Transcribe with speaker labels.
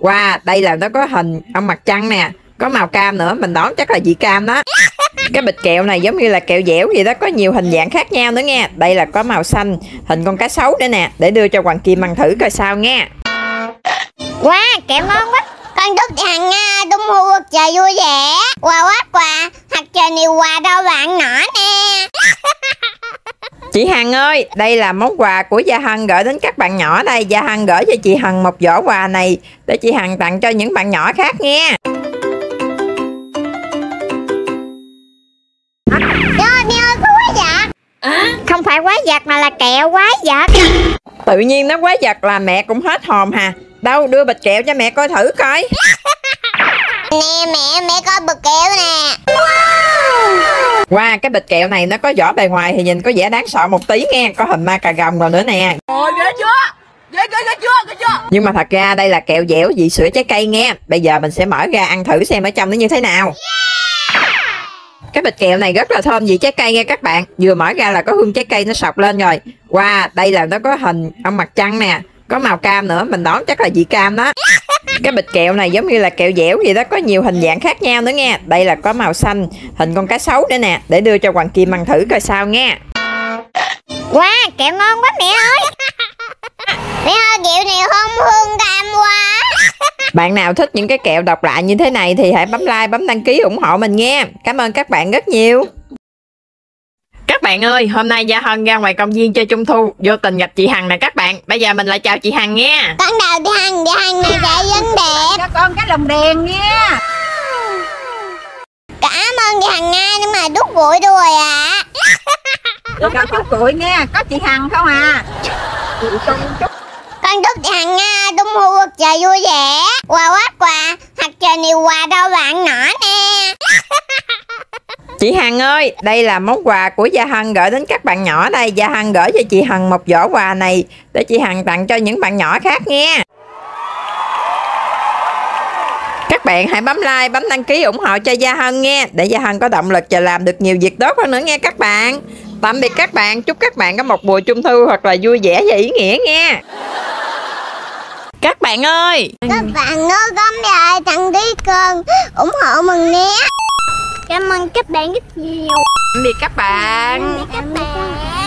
Speaker 1: Wow, đây là nó có hình ông mặt trăng nè. Có màu cam nữa, mình đoán chắc là vị cam đó. Cái bịch kẹo này giống như là kẹo dẻo gì đó Có nhiều hình dạng khác nhau nữa nha. Đây là có màu xanh, hình con cá sấu nữa nè. Để đưa cho Hoàng Kim ăn thử coi sao nha.
Speaker 2: Wow, kẹo ngon quá. Con chúc thằng Nga à, đúng hưu cuộc trời vui vẻ. Quà quá quà Thật trời nhiều quà đâu bạn nọ
Speaker 1: Chị Hằng ơi, đây là món quà của Gia Hằng gửi đến các bạn nhỏ đây. Gia Hằng gửi cho chị Hằng một giỏ quà này để chị Hằng tặng cho những bạn nhỏ khác nha.
Speaker 2: Trời ơi, quái vật Không phải quái vật mà là kẹo quái vật
Speaker 1: Tự nhiên nó quái vật là mẹ cũng hết hồn hà. Đâu, đưa bịch kẹo cho mẹ coi thử coi.
Speaker 2: Nè mẹ, mẹ coi bực kẹo nè
Speaker 1: Wow, cái bịch kẹo này nó có vỏ bề ngoài thì nhìn có vẻ đáng sợ một tí nghe. Có hình ma cà rồng rồi nữa nè.
Speaker 3: Rồi ghê chưa? Ghê ghê ghê chưa? Ghê chưa?
Speaker 1: Nhưng mà thật ra đây là kẹo dẻo vị sữa trái cây nghe. Bây giờ mình sẽ mở ra ăn thử xem ở trong nó như thế nào. Cái bịch kẹo này rất là thơm vị trái cây nha các bạn. Vừa mở ra là có hương trái cây nó sọc lên rồi. Wow, đây là nó có hình ông mặt trăng nè. Có màu cam nữa, mình đoán chắc là vị cam đó. Cái bịch kẹo này giống như là kẹo dẻo gì đó Có nhiều hình dạng khác nhau nữa nha. Đây là có màu xanh, hình con cá sấu nữa nè. Để đưa cho Hoàng Kim ăn thử coi sao nha.
Speaker 2: Wow, kẹo ngon quá mẹ ơi. Mẹ ơi, kẹo này không hương cam quá.
Speaker 1: Bạn nào thích những cái kẹo độc lạ như thế này Thì hãy bấm like, bấm đăng ký ủng hộ mình nha. Cảm ơn các bạn rất nhiều. Các bạn ơi, hôm nay Gia Hân ra ngoài công viên chơi trung thu. Vô tình gặp chị Hằng nè các bạn. Bây giờ mình lại chào chị Hằng nha.
Speaker 2: Con đầu đi Hằng, đi Hằng này
Speaker 3: con cái lồng đèn nha.
Speaker 2: Cảm ơn chị Hằng Nga nhưng mà đút bụi rồi ạ
Speaker 3: Cho con chút củi nha. Có chị Hằng không à?
Speaker 2: Con chúc chị Hằng Nga tung hưu cuộc trời vui vẻ Quà quá quà Thật trời nhiều quà đâu bạn nhỏ nè
Speaker 1: Chị Hằng ơi, đây là món quà của Gia Hân gửi đến các bạn nhỏ đây. Gia Hân gửi cho chị Hằng một giỏ quà này để chị Hằng tặng cho những bạn nhỏ khác nha. Các bạn hãy bấm like, bấm đăng ký ủng hộ cho Gia Hân nha để Gia Hân có động lực và làm được nhiều việc tốt hơn nữa nha các bạn. Tạm biệt các bạn, chúc các bạn có một buổi trung thu thật là vui vẻ và ý nghĩa nha. Các bạn ơi,
Speaker 2: Các bạn nhớ bấm lại đăng ký kênh ủng hộ mình nhé Cảm ơn các bạn rất nhiều
Speaker 1: tạm biệt các bạn.
Speaker 2: Các bạn